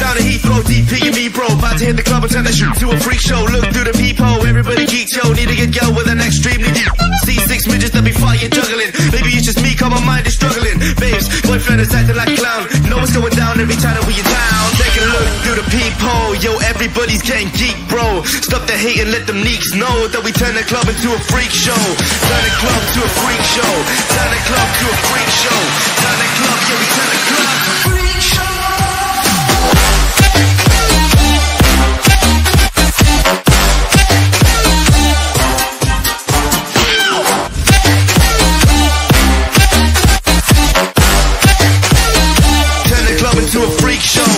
down to Heathrow, DP and me, bro. About to hit the club and turn the shoot to a freak show. Look through the peephole, everybody geek, yo. Need to get girl with an extremely deep. See six midgets that be fighting, juggling. Maybe it's just me, cause my mind is struggling. Babes, boyfriend is acting like a clown. Know what's going down every time that we in town. Take a look through the peephole, yo. Everybody's getting geek, bro. Stop the hate and let them neeks know that we turn the club into a freak show. Turn the club to a freak show. Turn the club to a freak show. a freak show.